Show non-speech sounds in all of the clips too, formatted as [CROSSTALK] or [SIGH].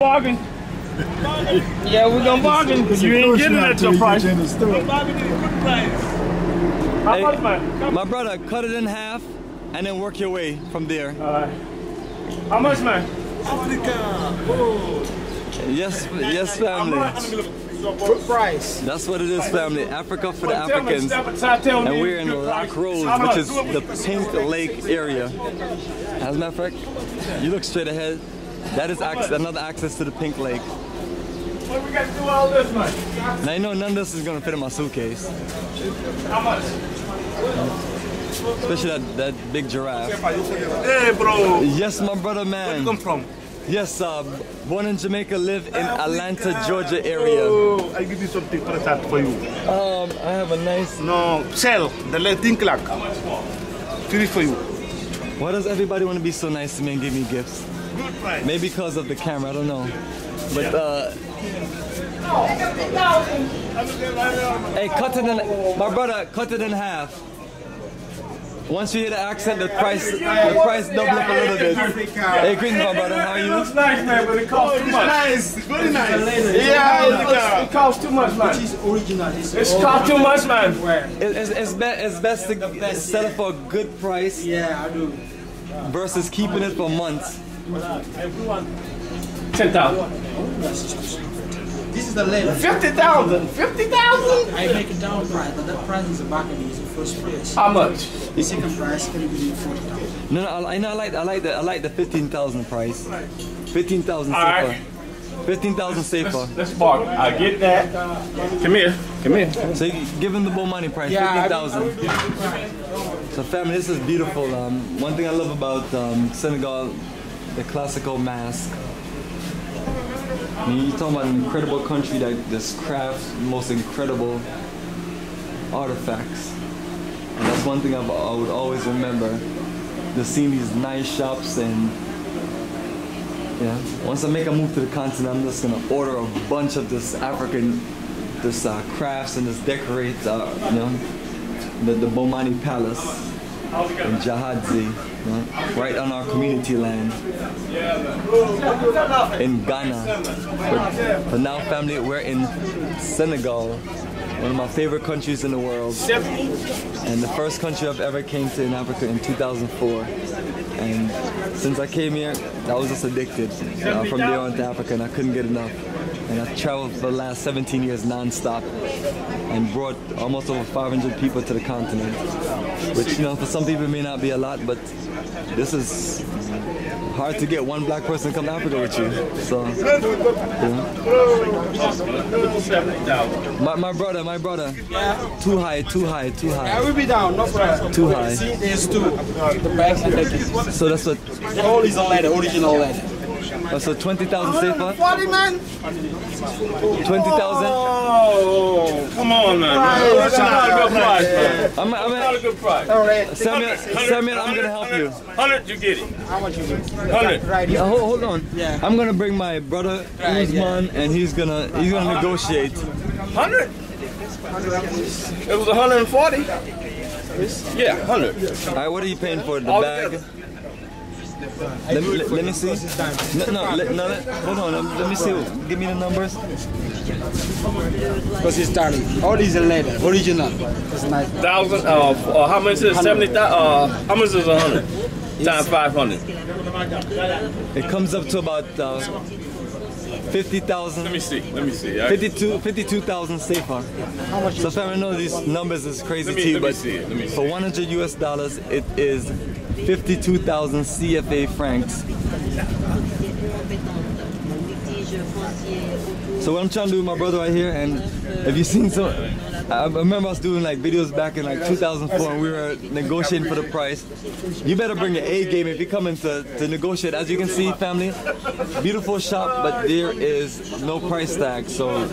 bargain. yeah, we're gonna bargain because you ain't getting at your price. How Hey. much, man? My brother, cut it in half and then work your way from there. Alright. How much, man? Africa Yes, yes, family. Good price. That's what it is, family. Africa for the Well, tell me, Africans. step aside, tell me And we're in good Lac price. Rose, which is the Pink Lake area. As a matter of fact, you look straight ahead. That is access, another access to the Pink Lake. What we got to do all this, much? Now you know none of this is gonna fit in my suitcase, How much? especially that, that big giraffe. Hey, bro. Yes, my brother, man. Where you come from? Yes, uh, born in Jamaica, live in Atlanta, Georgia area. Oh, I give you something for that for you. Um, I have a nice. No, sell the think clock. Free for you. Why does everybody want to be so nice to me and give me gifts? Good price. Maybe because of the camera, I don't know. But uh, hey, cut it in. My brother, cut it in half. Once you hear the accent, the price, the price double up a little bit. Hey, greetings, my brother. How are It you? looks nice, man, but it costs too much. Nice, very nice. Yeah, it, looks, it costs too much, man. It's original. It's It's cost too much, man. It- It's, it's, be, it's best to sell it for a good price Yeah, I do. versus keeping it for months. Ten thousand. This is the leather. Fifty thousand. Fifty thousand. I make it down price, but that price is the back end is the first price. How much? The second price can be forty thousand. No, no, I, I know. I like, I like the, I like the fifteen thousand price. Fifteen thousand All CFA. right. Fifteen thousand CFA. Let's bargain. I get that. Come here. Come here. So you give him the bull money price, Yeah, fifteen thousand. So family, this is beautiful. Um, one thing I love about um, Senegal, the classical mask. You're talking about an incredible country that just crafts most incredible artifacts. And that's one thing I've, I would always remember. Just seeing these nice shops and yeah. Once I make a move to the continent, I'm just gonna order a bunch of this African, this uh, crafts and just decorate, uh, you know, the, the Bomani Palace in Jahadzi, know, right on our community land in Ghana. But, but now, family, we're in Senegal, one of my favorite countries in the world, and the first country I've ever came to in Africa in 2004. And since I came here, I was just addicted uh, from there on to Africa, and I couldn't get enough. And I've traveled for the last 17 years non-stop and brought almost over 500 people to the continent, which, you know, for some people may not be a lot, but this is hard to get one black person to come to Africa with you. So, yeah. My, my brother, my brother. Too high, too high, too high. I will be down, no problem. Too high. See, there's two. The back and the. So that's what, The whole is a leather, original leather. That's what 20,000 CFA? 40 man. 20,000? Oh, come on, man. That's not a good price, man. I'm, Not a I'm, good price. All right. Samuel, Samuel, I'm gonna help you. Hundred, you get it. How much you need? Hundred. Right Yeah, here. hold, hold on. Yeah. I'm gonna bring my brother Right, Usman, and he's gonna he's gonna negotiate. Hundred. It was hundred and forty. Yeah, hundred. All right, what are you paying for the All bag? together. Let, me- let, let me see. No, no, let, no let, hold on. Let, let me see. Give me the numbers. Because it's dirty. All is a leather, original. It's nice. Thousand. Uh, uh, how much is it? seventy thousand? Uh, how much is a hundred? Times five hundred. It comes up to about uh, fifty thousand. Let me see. Let me see. I- 52 52,000 CFA. How much So family, I know these numbers is crazy Let me- to you, let me but see it, let me see for 100 US dollars, it is 52,000 CFA francs. So what I'm trying to do with my brother right here, and if you seen so, I remember us doing like videos back in like 2004, and we were negotiating for the price. You better bring your A game if you're coming to, to negotiate. As you can see, family, beautiful shop, but there is no price tag. So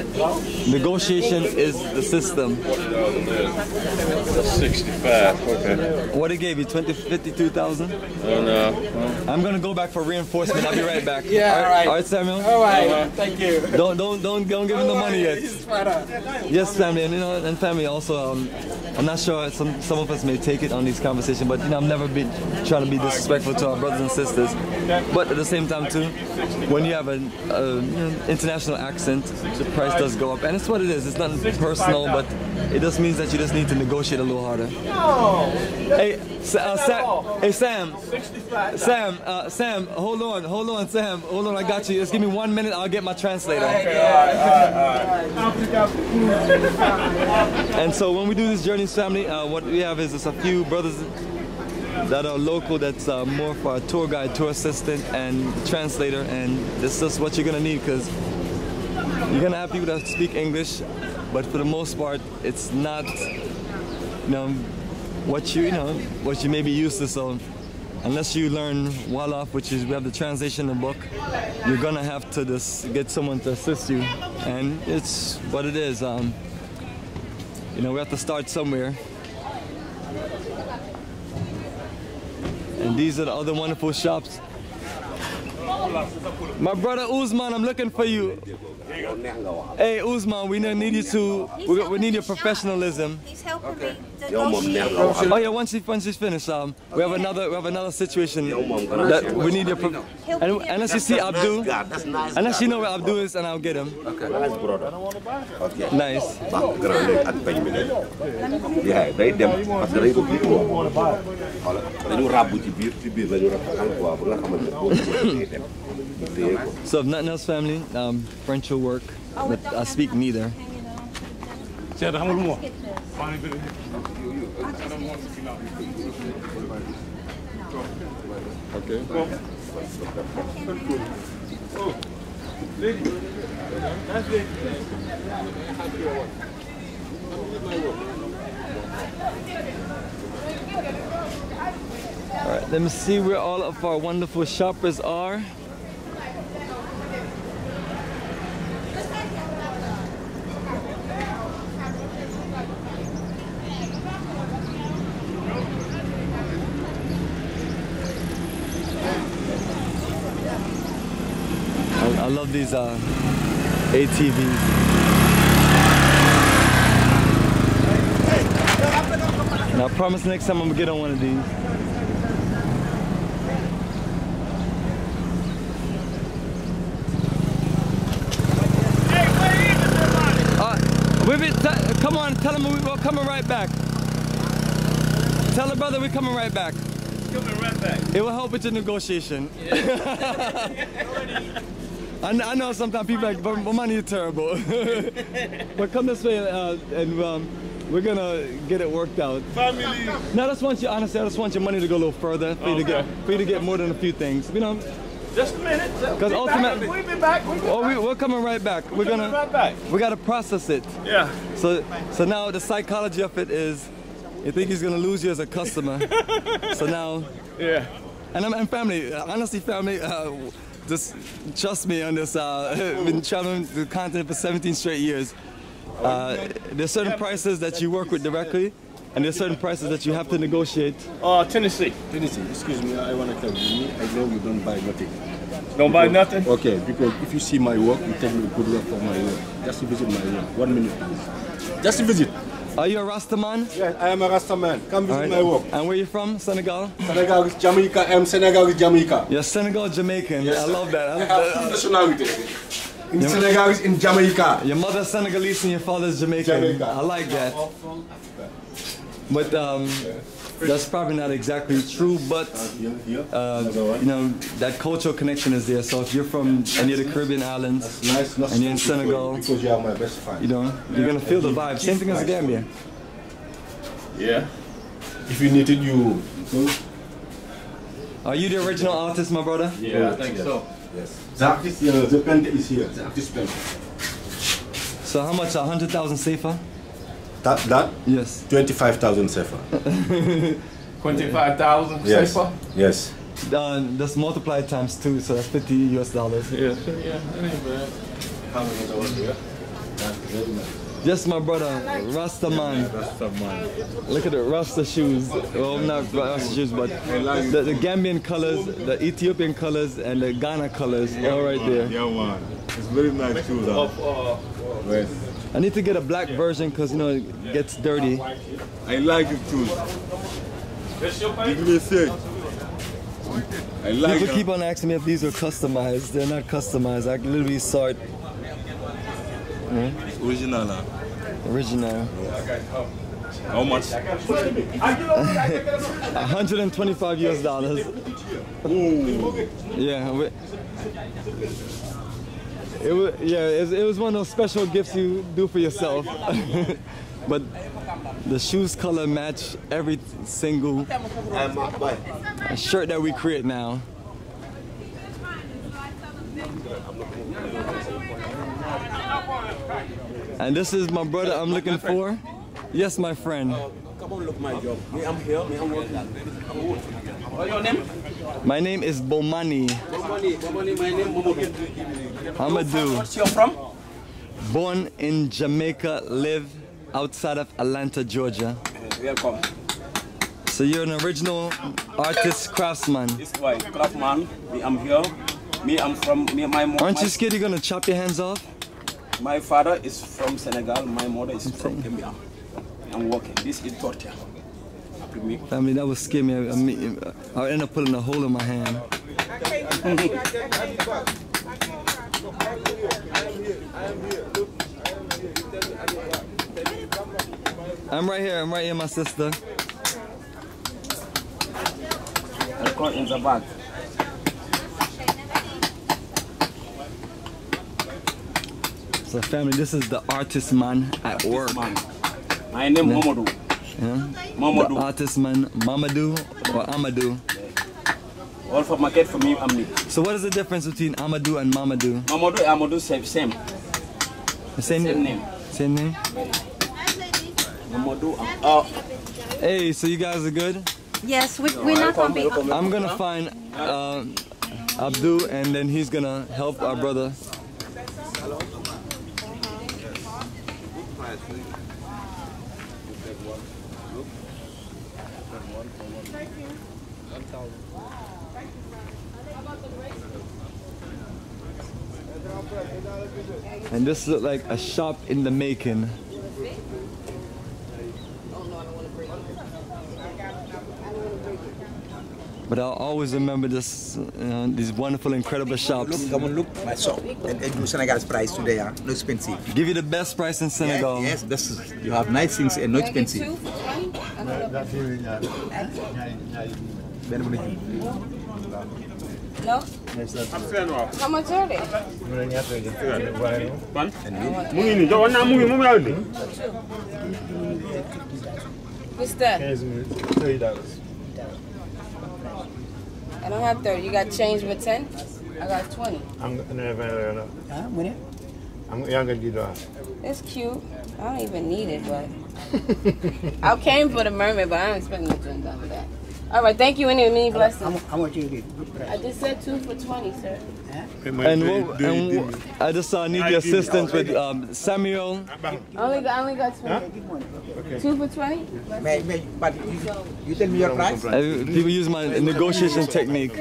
negotiation is the system. Sixty-five. Okay. What it gave you, 20, 52,000? Oh no. I'm gonna go back for reinforcement. I'll be right back. Yeah, all right, all right. all right Samuel. All right. Thank you. Don't don't don't don't give him the money yet. Yes, family. And you know, and family also, um, I'm not sure, some, some of us may take it on these conversations, but you know, I've never been trying to be disrespectful to our brothers and sisters. But at the same time too, when you have an uh, international accent, the price does go up. And it's what it is, it's nothing personal, but it just means that you just need to negotiate a little harder. Hey, uh, Sam, hey Sam, Sam, uh, Sam, hold on, hold on, Sam, hold on, I got you. Just give me one minute, I'll get my translator. And so when we do this Journeys family, uh, what we have is just a few brothers that are local that's uh, more for a tour guide, tour assistant, and translator, and this is what you're gonna need because you're gonna have people that speak English, but for the most part, it's not, you know, what you, you know, what you may be used to. So unless you learn Wolof, which is we have the translation in the book, you're gonna have to just get someone to assist you, and it's what it is. Um, you know, we have to start somewhere. And these are the other wonderful shops. My brother Uzman, I'm looking for you. Hey Uzman, we need you to, we, we need your professionalism. He's helping me. Oh yeah, once she once she's finished, um, we have another we have another situation that we need your. Pro- and, unless you see Abdul, That's nice. unless you know where Abdul is, and I'll get him. Nice brother. Okay. Nice. baax grand léegi ak peñ bi léegi. yaa day dem parce que dañ ko biir quoi. voilà dañu ràbb ci biir ci biir lañu rafetal quoi ba nga xamante ne boo dem. Ñu téye ko. So if nothing else, family, um, French will work, but I speak neither. Seydou xam nga lu mu. All right, let me see where all of our wonderful shoppers are. These uh, ATVs. And I promise next time I'm gonna get on one of these. We be, t- come on, tell him we- we're coming right back. Tell the brother we're coming right back. Coming right back. It will help with the negotiation. [LAUGHS] I, I know sometimes people are like, but my money is terrible. [LAUGHS] but come this way uh, and um, we're gonna get it worked out. Family. Now I just want you, honestly, I just want your money to go a little further for you to get for you to get more than a few things. You know, Just a minute. Because We'll ultimately- back. We'll be back. We'll be oh, back. We, are coming right back. We're Coming gonna right back. we gotta process it. Yeah. So so now the psychology of it is, you think he's gonna lose you as a customer. [LAUGHS] so now, Yeah. and I'm and family, honestly, family. Uh, just trust me on this. Uh, [LAUGHS] been traveling the continent for 17 straight years. Uh, there's certain prices that you work with directly, and there's certain prices that you have to negotiate. Uh, Tennessee. Tennessee, excuse me, I want to tell you, I know you don't buy nothing. Don't buy nothing. Okay, because if you see my work, you tell me good work for my work. Just to visit my work. One minute, please. Just to visit. Are you a Rastaman? Yes, I am a Rasta man. Come visit right. my work. And where are you from? Senegal? Senegal is Jamaica. I am Senegal is Jamaica. You're Senegal Jamaican. Yes, I love that. I have nationalities. In Senegal is in Jamaica. Your mother's Senegalese and your father's Jamaican. Jamaica. I like that. But um, that's probably not exactly true, but Here, here. uh, you know that cultural connection is there. So if you're from any of the Caribbean islands, Nice, and you're in special for you, Senegal, you are my best friend. you know you're gonna feel the vibe. Same thing as the Gambia. Yeah. If you need it, you. Are you the original artist, my brother? Yeah, I think so. Yes. The artist, uh, the pen is here. The artist pen. So how much? A hundred thousand CFA? That, that Yes. 25,000 CFA. [LAUGHS] 25,000 Yes. CFA? Yes. Uh, that's multiplied times two, so that's 50 US dollars. Yeah. Yeah, that ain't bad. Have another one here. That's very nice. Just my brother, Rasta man. Rasta man. Look at the Rasta shoes. Well, not Rasta shoes, but the, the Gambian colors, the Ethiopian colors, and the Ghana colors, all right there. Yeah, man. It's very nice shoes. Huh? Yes. I need to get a black version because you know it gets dirty. I like it too. Give me a sec. I like People keep on asking me if these are customized. They're not customized. I literally saw it It's original. Original. How much? [LAUGHS] 125 US dollars. Yeah. It was, yeah, it was, it was one of those special gifts you do for yourself. [LAUGHS] but the shoes color match every single shirt that we create now. And this is my brother I'm looking for. Yes, my friend. Come on, look my job. Me, I'm here. Me, I'm working. What's your name? My name is Bomani Bomani. Bomani, my name Momodu. Amadou. What's you from? Born in Jamaica, live outside of Atlanta, Georgia. Welcome. So you're an original artist craftsman. This is why Craftman. Me, I'm here. Me, I'm from. Me, my mom. Aren't my, you scared you're gonna chop your hands off? My father is from Senegal. My mother is from Gambia. I'm working. This is torture. Me. I mean, that would scare me. I mean, I end up putting a hole in my hand. [LAUGHS] [LAUGHS] I'm right here. I'm right here, my sister. I'll go in the bag. So, family, this is the artist man at work. Man. My name Momodu. Yeah? The Momodu. artist man, Mamadou or Amadou. All for market for me and me. So, what is the difference between Amadou and Mamadou? Momodu and Amadou same. Same. The same, Same name. Same name. Momodu. and- Oh, Hey, so you guys are good? Yes, we, we're not gonna be. I'm gonna find uh, Abdul, and then he's gonna help our brother. And this looks like a shop in the making. But I'll always remember this, you know, these wonderful, incredible shops. Look, come on, look, my shop. And, and you Senegal's price today, ah, no expensive. Give you the best price in Senegal. Yes, yes, this is, you have nice things and no expensive. Ben mu ne No? How much are they? mu ngi nii joxoon naa mu ngi moom laa indi. What's that? I don't have 30. You got change with 10? I got 20. I'm nga ne vingt la yor Ah, mu ne? am nga yaa nga ji. It's cute. I don't even need it, but. [LAUGHS] I came for the mermaid, but I don't expect nothing done with that. All right, thank you anyway. Many How, blessings. how much you get? I just said two for 20, sir. And, what, and what- I just uh, need the assistance with um, Samuel. I only got, I only got 20. okay Two for 20? May, may, but you, you tell me your price? Uh, people use my negotiation technique.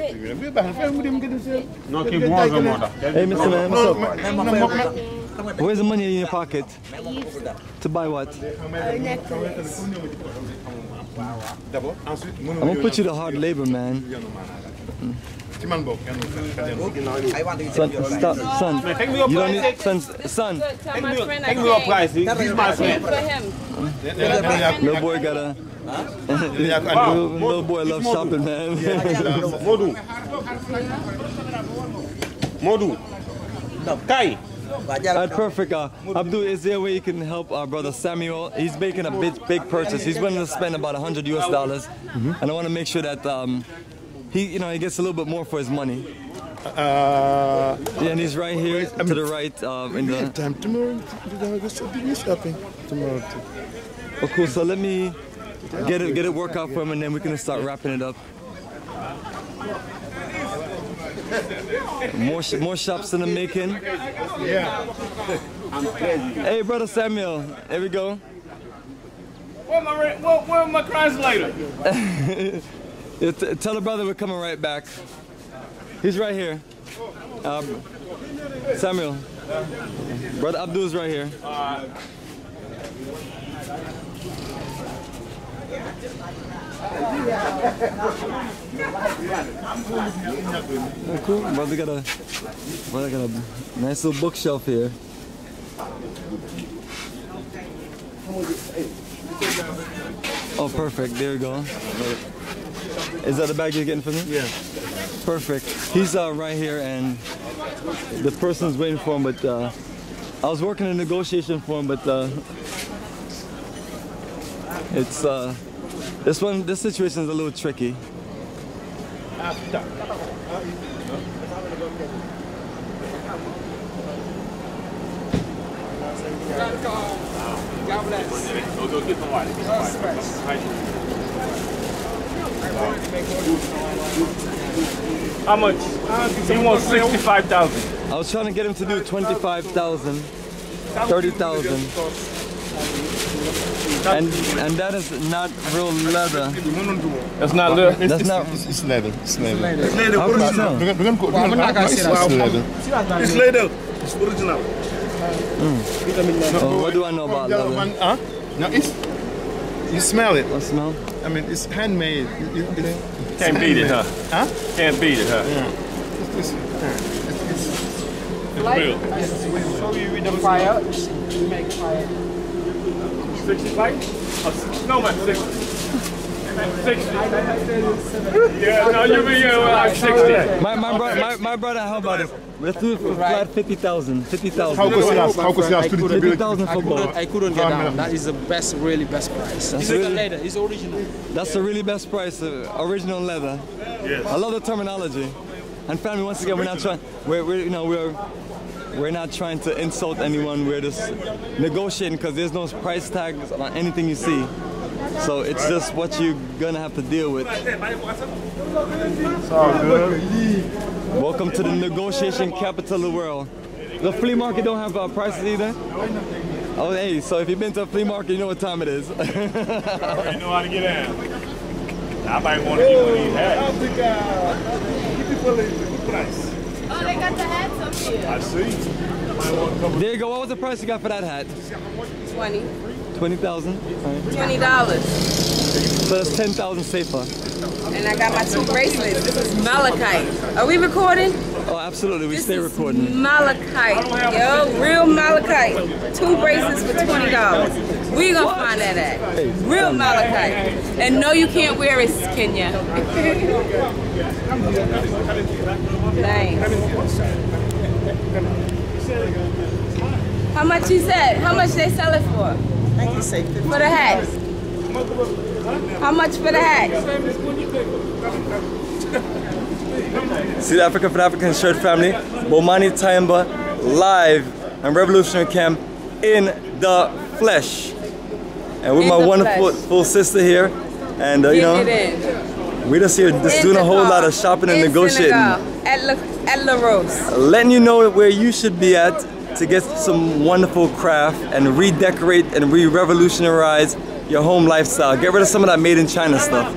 non kii moo gën moo. Hey, Mr. Man, what's up? Where's the money in your pocket? To buy what? D'abord, ensuite, I'm gonna put you to hard labor, man. ci man boobu. I want you to Son, tell me your price. stop, son. take me your You don't need, son, son. Good, tell my friend I Take me your came. price. This is my friend. for him. Little boy got a. little, little boy loves shopping, man. Modou. Modou. Kay. Waa, jaral perfect. Uh, Abdul, is there a way you can help our brother Samuel? He's making a big, big purchase. He's willing to spend about 100 US dollars, and I want to make sure that um, he, you know, he gets a little bit more for his money. Uh, Yeah, and he's right here to the right um, in the. time tomorrow, we're shopping tomorrow. Oh, cool. So let me get it, get it work out for him, and then we can start wrapping it up. [LAUGHS] More, sh- more shops in the making. Yeah. [LAUGHS] Hey, brother Samuel, there we go. Where my re- where, where my translator? [LAUGHS] Yeah, t- tell the brother we're coming right back. He's right here. Um, Samuel. Brother Abdul's right here. Oh, cool. Brother got a brother got a nice little bookshelf here. Oh, perfect. There you go. Is that the bag you're getting for me? Yeah. Perfect. He's uh, right here, and the person's waiting for him. But uh, I was working a negotiation for him, but uh, it's uh, this one. This situation is a little tricky. Go, go get the white. Get the white. How much? He wants sixty-five thousand. I was trying to get him to do 25,000, 30,000. And and that is not real leather. That's not leather. That's not. It's leather. It's leather. How can you tell? We're gonna go. I'm not gonna It's say that. leather. It's leather. It's original. Oh, what do I know about The other leather? one, huh? No, it's. You smell it. What smell? I mean, it's handmade. It- it- it's- it's Can't beat it, huh? Huh? Can't beat it, huh? It's, it's, it's, It's real. Show you with the fire. You make fire. Sixty-five? Oh, no, man, sixty. Sixty. Yeah, no, you mean yeah, well, like sixty. My my brother, my, my brother, how about it? Let's do it for flat 50,000. 50,000. how 50,000. consideras, how consideras tudo de 50,000 for both. I couldn't get down. That is the best, really best price. It's really- the leather. It's original. That's the really best price, uh, original leather. Yes. I love the terminology. And family, once again, we're not trying. We're, we're you know we're we're not trying to insult anyone. We're just negotiating because there's no price tags on anything you see. So it's just what you're gonna have to deal with. It's good. Welcome to the negotiation capital of the world. The flea market don't have uh, prices either. Oh, hey, so if you've been to a flea market, you know what time it is. [LAUGHS] You know how to get in. I might want to get one of these hats. Oh, they got the hats up here. I see. there you go. What was the price you got for that hat? 20 20,000. $20. So that's 10,000 CFA. And I got my two bracelets. This is malachite. Are we recording? Oh, absolutely. We This stay is recording. Malachite. Yo, real malachite. Two bracelets for $20. Where you gonna find that at? Real um, malachite. And no, you can't wear it, Kenya. nice. How much you said? How much they sell it for? I can say 50. For the hats? How much for the hats? See the African for African shirt family. Bomani Tyehimba live and Revolutionary Camp in the flesh. And with In my wonderful full sister here. And uh, you know, we just here just In doing a whole lot of shopping and negotiating. Senegal, At La, at La Rose. Letting you know where you should be at to get some wonderful craft and redecorate and re-revolutionize your home lifestyle. Get rid of some of that made in China stuff.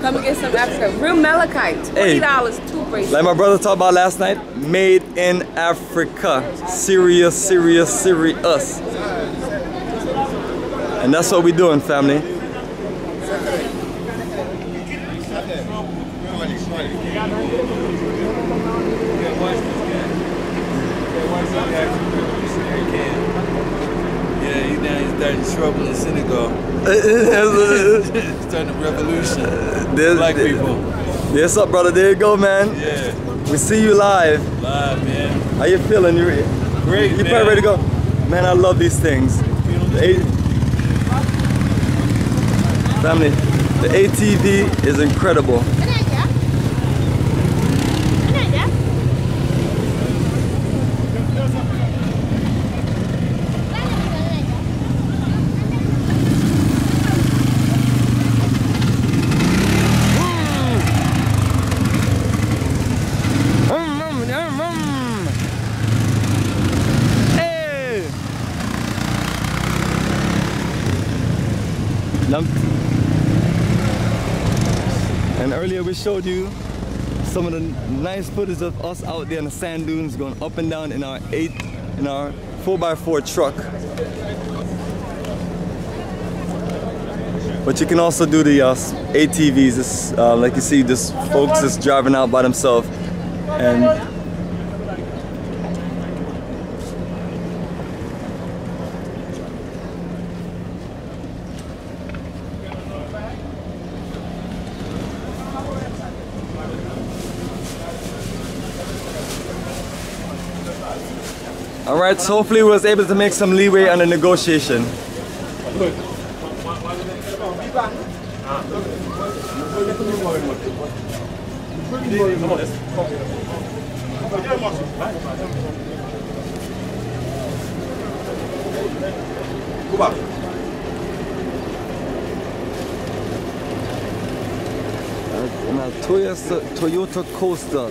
Come and get some Africa. Real malachite. Hey. $20, two bracelets. Like my brother talked about last night, made in Africa. Syria, Syria, Syrius. And that's what we're doing, family. Yeah, he now he's starting trouble in Senegal. [LAUGHS] [LAUGHS] starting a revolution. There's, Black people. Yes, up, brother. There you go, man. Yeah, We see you live. live, man. How you feeling? You re- Great, You probably ready to go? Man, I love these things. The Family, the ATV is incredible. And earlier we showed you some of the nice footage of us out there in the sand dunes going up and down in our eight in our 4x4 truck. But you can also do the uh, ATVs. It's, uh, like you see, this folks is driving out by themselves, and All right, so hopefully we was able to make some leeway on the negotiation. A Toyota, Toyota Coaster.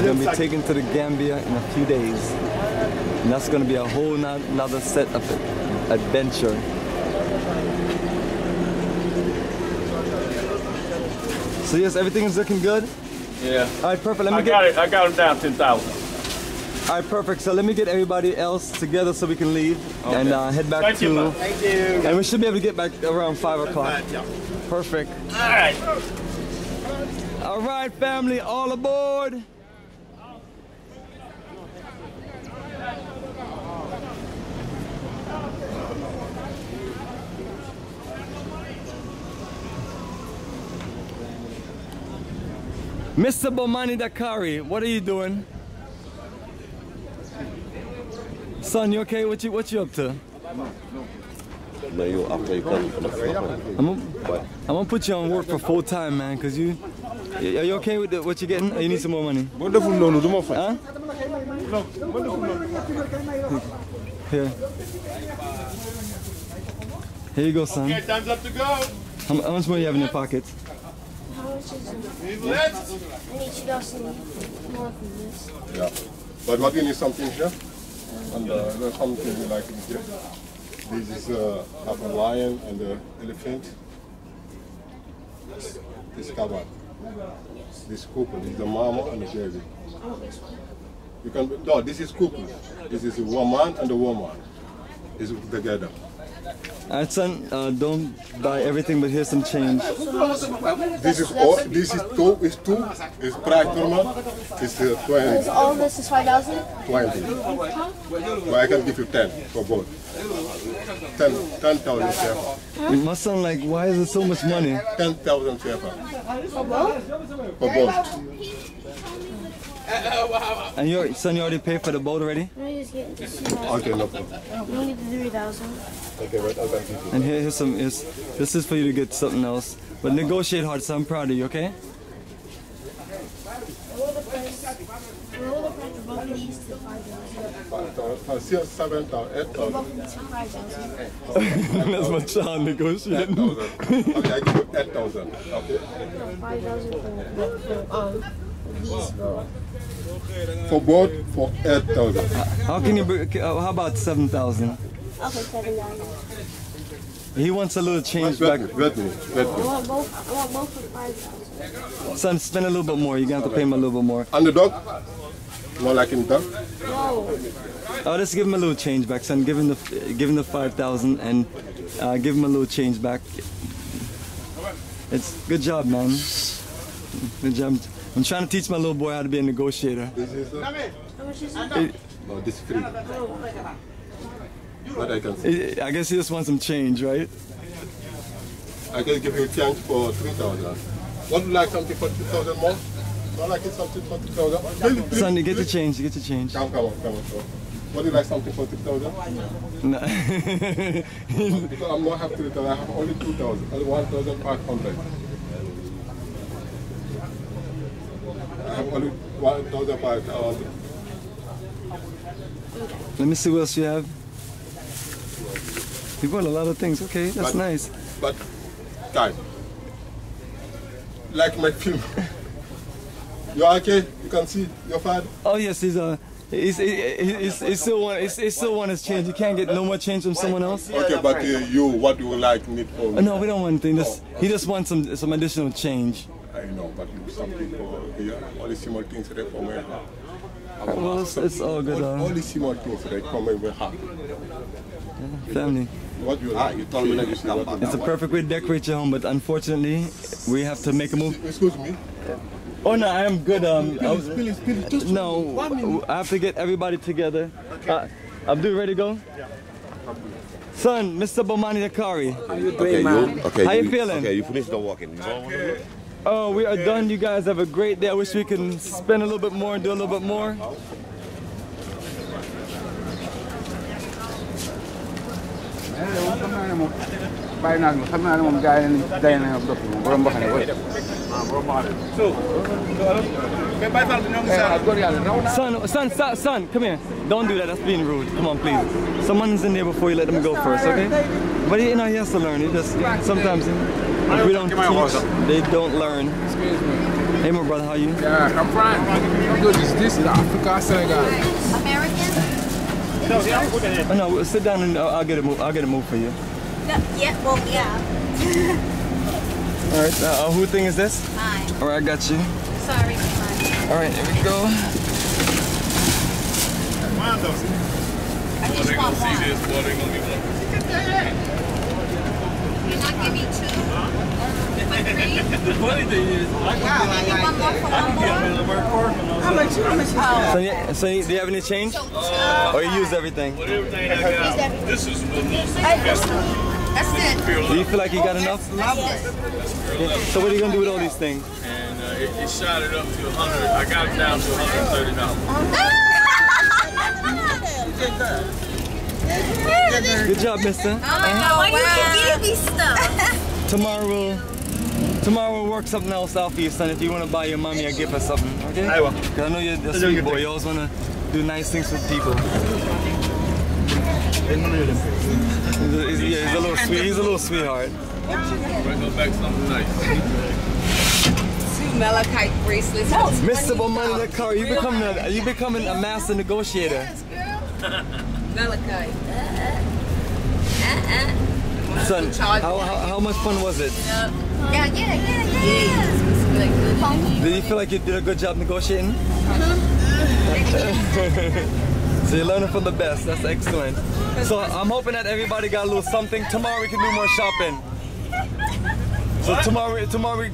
We're gonna be taken to the Gambia in a few days. And that's gonna be a whole not, another set of adventure. So yes, everything is looking good? Yeah. All right, perfect. Let me I get got it. I got him down ten thousand. All right, perfect. So let me get everybody else together so we can leave and uh, head back Thank to. you. Thank you. And we should be able to get back around five o'clock. Perfect. All right. All right, family, all aboard. Mr. Bomani Dakari, what are you doing? Son, you okay? What you what you up to? No, you after you come from the front. I'm gonna, I'm gonna put you on work for full time, man, cause you. Are you okay with the, what you're getting? Or you need some more money? Wonderful, no, no, do more Huh? Here. Here you go, son. Okay, time's up to go. How, how much more you have in your pocket? Yeah. But what you need something here? And uh, there's something like in here. This is uh, a lion and the elephant. This covered. This couple is the mama and the baby. You can no, this is couple. This is a woman and a woman. Is together. Alright, son, uh, don't buy everything, but here's some change. This is all. This is two. Is two. Is price normal. It's uh, 20. So all this is 5,000? 20. But I can give you 10 for both. 10 10,000 CFA. It must sound like, why is it so much money? 10,000 CFA For both? for both. [LAUGHS] And your son, you already paid for the boat already? Let me just get this. Okay, no problem. don't get the 3,000. Okay, wait, I'll give you. And here, here's some. Here's, this is for you to get something else. But negotiate hard, so I'm proud of you. Okay? Lower the price. Lower the price of both of these to 5,000. Six, 7,000, 8,000. Both of these to 5,000. That's my child negotiating. Okay, I give you 8,000. Okay? 5,000 for, for, um, these both. For both, for 8,000. How can you? br- uh, How about seven thousand? Okay, 7,000. He wants a little change Wait, back. wait, wait, wait. I want both, I want both for 5,000. Son, spend a little bit more. You're gonna have to pay him a little bit more. And the dog? Not like in dog? No. Oh, just give him a little change back, son. Give him the give him the five thousand and uh, give him a little change back. It's good job, man. Good job. I'm trying to teach my little boy how to be a negotiator. This is uh, How it? No, this is free. But I can see. it- I guess he just wants some change, right? I can give you change for 3,000. Would you like something for 2,000 more? Not like it's something for 2,000? Really, please, Son, you get the change. You get the change. Come, come on, come on. Come. Would you like something for 2,000? No. [LAUGHS] Because I'm not happy with that. I have only 2,000, only 1,500. I have only 1,500. Let me see what else you have. You bought a lot of things. Okay, that's But- nice. But, guys, like my film. [LAUGHS] You are okay? You can see your father? Oh yes, he's uh He's, he, he, he's, still he, he still want his change. You can't get no more change from someone else. Okay, but uh, you, what do you like need for me? No, we don't want anything. Just, he just wants some some additional change. I know, but you some people here, all the small things they come in. Well, it's, it's all good. All, all Uh, the small things they come in with happy. family. What you like? you told me that you come back. It's a perfect way to decorate your home, but unfortunately, we have to make a move. Excuse me. Oh no, I am good. Um, I was, Spill it, spill it, just no, I have to get everybody together. Uh, Abdul, ready to go? Son, Mr. Bomani Dakari. Okay, you, okay, How you feeling? Okay, you finished the walking. You Oh, we are done. You guys have a great day. I wish we can spend a little bit more and do a little bit more. Bàyyi naa xam naa ne moom gars yi nañ day na dof moom borom mbaxane koy góor yàlla raw na Son, son, son, son, come here. Don't do that. That's being rude. Come on, please. Someone's in there before you let them go first, okay? But you know, he has to learn. He just sometimes if we don't teach, they don't learn. excuse me Hey, my brother, how you? yeah I'm fine I'm good is this is Africa Senegal American? Oh, no, sit down and I'll, I'll get a move. I'll get a move for you. No, yeah, well, yeah. All right. Uh, who thing is this? Mine. All right, I got you. Sorry, mine. All right, here we go. I just want one. You're not giving me two? The funny thing is, I Wow, you want more for one more? How much? How much? So, yeah, so you- do you have any change? Or you used everything? Do This is That's it. you feel like you got enough? That's. Yeah. So what are you gonna do with all these things? and uh, it, it shot it up to 100. I got it down to 130 dollars. Good job, mister. Oh my God, why you keep me stuff? Tomorrow we'll, tomorrow we'll work something else out for you, son, if you want to buy your mommy a gift or something, okay? I will. Because I know you're a sweet boy. You always want to do nice things with people. He's a, he's, yeah, he's a little sweet. He's a little sweetheart. Bring her back something nice. Two malachite bracelets. Mr. Bomani Dakari, you becoming a you becoming a master negotiator. Girl, Malachite. Son, how, how, how much fun was it? Yeah, yeah, yeah, yeah. Did you feel like you did a good job negotiating? so you're learning from the best. That's excellent. So I'm hoping that everybody got a little something. Tomorrow we can do more shopping. So tomorrow, tomorrow we,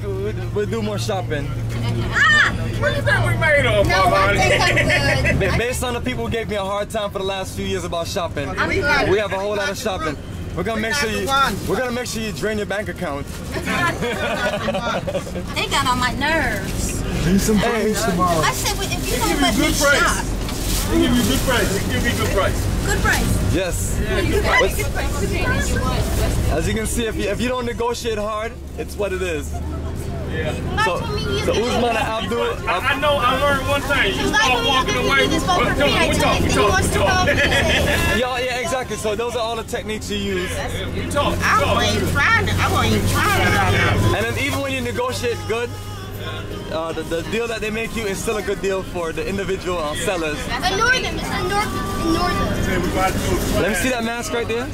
we'll do more shopping. What do you think we made of, No, I Mama? think I'm good. [LAUGHS] Ba- Based on the people who gave me a hard time for the last few years about shopping, I'm good. we have a whole lot of shopping. We're gonna make sure you. We're gonna make sure you drain your bank account. [LAUGHS] They got on my nerves. Hey, I said, well, if you don't let me Good price. shop, They give you good price. They give me good price. Good price. yes. Good price. Good price. As you can see, if you, if you don't negotiate hard, it's what it is. Like So, for me, you so do Usman it. Abdul, I, I know. I learned one thing. You start walking do away. this vote Well, for come me, on, we talk. you, We talk. wants We talk. [LAUGHS] yeah, yeah, exactly. So those are all the techniques you use. We talk. We I talk. won't even try it. I won't even try it. And then even when you negotiate good, uh, the, the deal that they make you is still a good deal for the individual uh, sellers. The northern, it's the north, the northern. Say we got to do it. Let me see that mask right there.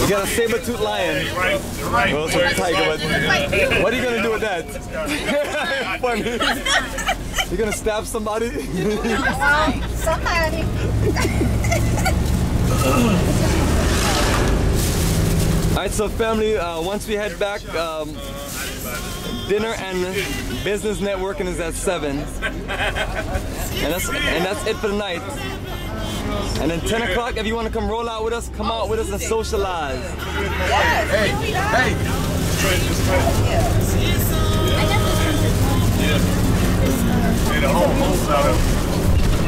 You got a saber-tooth lion. Right, right. Well, it's a tiger, but what are you gonna do with that? [LAUGHS] Funny. You gonna stab somebody? [LAUGHS] Somebody. [LAUGHS] All right, so family, uh, once we head back, um, dinner and business networking is at seven, and that's and that's it for the night. And then 10 o'clock, if you want to come roll out with us, come out with us and socialize. hey hey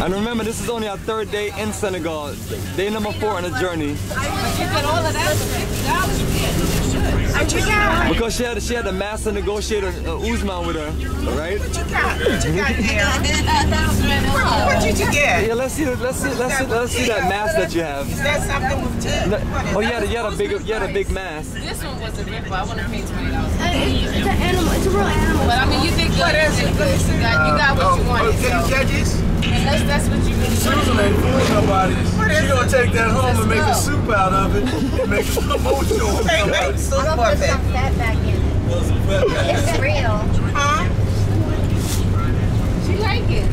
And remember, this is only our third day in Senegal, day number four on the journey. You get all of that for fifty dollars. What you got? Because she had she had a master negotiator uh, Uzman with her, right? What you got? What you got there? [LAUGHS] What, what did you get? Yeah, let's see let's see let's see let's see that mask that you have. Is that something with teeth? Oh, yeah, you had a big you had a big mask. This one was a rip. I want to pay twenty dollars. It's an animal. It's a real animal. But I mean, you did good. What is it? Let me see. You got, you got what you wanted. Can you So. judges? Unless that's what you really Susan ain't fooling nobody. She gonna take that home and make a soup out of it and make a emotional Hey, about make it. soup I'm of gonna put some fat back in it. It's real. Huh? She like it.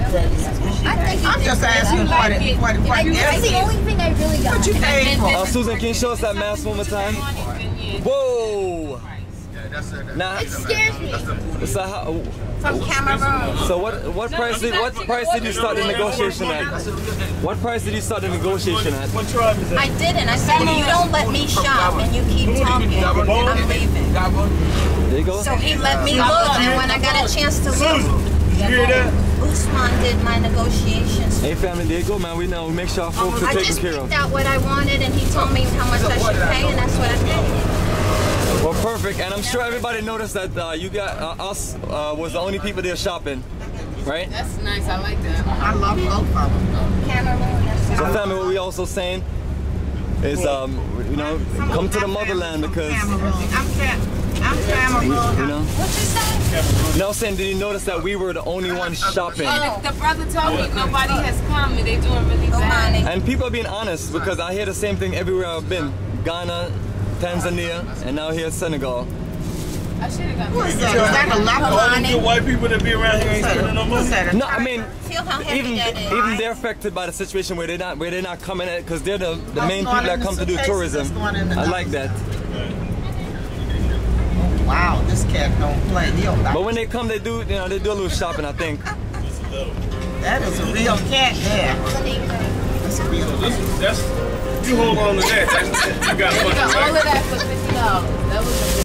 I think I'm just asking You what like it, it. what, what Like, that's the only thing I really got. What you paid for? Uh, Susan, can you show us that mask one more time? Whoa! Nah, It scares me. so how, oh. From Cameroon. so what what price did what price did you start the negotiation at? What price did you start the negotiation at? What tribe is that? I didn't. I said, if you don't let me shop and you keep talking, I'm leaving. There you go. So he let me look, and when I got a chance to look, You hear that? Usman did my negotiations. Hey family, there you go, man. We know we make sure our folks um, are taken care of. I just picked out what I wanted, and he told me how much I should pay, and that's what I paid. Well, perfect. And I'm sure everybody noticed that uh, you got uh, us uh, was the only people there shopping, right? That's nice. I like that. I love both of them. Cameroon, So family, what we also saying is, um, you know, come to the motherland because, I'm Cam. I'm Cameroon. you know. What you say? No, saying, did you notice that we were the only ones shopping? Oh, the brother told me nobody has come and they doing really bad. And people are being honest because I hear the same thing everywhere I've been. Ghana, Tanzania, and now here Senegal. I should have got Who is that? Is that a All them good Lackalani? white people that be around here ain't spending no money. that? No, I mean, Feel how heavy even even they're affected by the situation where they're not where they're not coming at because they're the, the main people that come to do tourism. I like that. Oh, wow, this cat don't play. He don't like But when they come, they do you know they do a little shopping. I think. [LAUGHS] That is a real cat there. That's a real This, that's, you hold on to that. You got You got all of that for fifty dollars. That was